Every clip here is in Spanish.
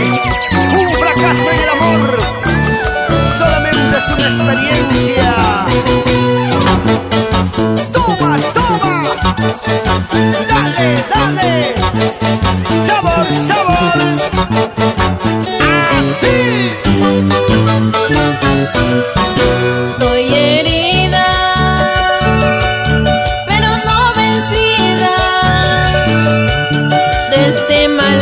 Un fracaso en el amor solamente es una experiencia. Toma, toma. Dale, dale. Sabor, sabor. Así. Estoy herida, pero no vencida de este mal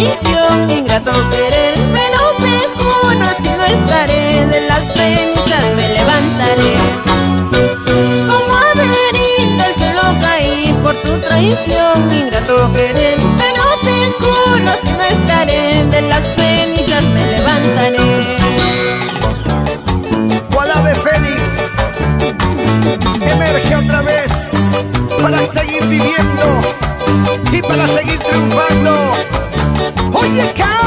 ingrato querer Pero te juro si no estaré De las cenizas me levantaré Como averito el suelo caí Por tu traición ingrato querer Pero te juro si no estaré De las cenizas me levantaré Guadabe Félix Emerge otra vez Para seguir viviendo y para seguir triunfando. Come